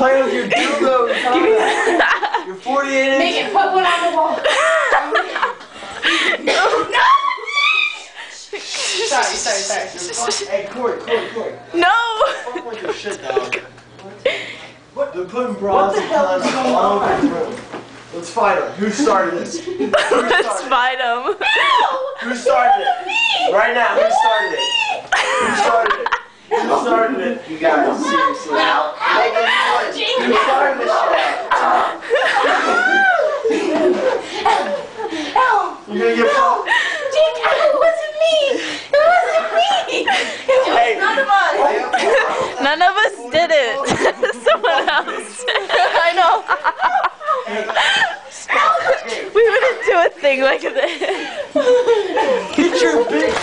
playing with your dildo. You're 48 Make inches. it put one on the wall. no! sorry, sorry, sorry. Hey, Corey, Corey, Corey. No! Fuck with your shit, dog. What? They're putting bras and condoms all over the room. Let's fight them. Who started this? Who Let's started, fight him. who started it? Right now, who started it? Who started it? Who started it? You guys, seriously. Well, You're gonna get no, Jake, it wasn't me. It wasn't me. It was hey. none of us. none of us did it. Someone else. I know. we wouldn't do a thing like this. Get your big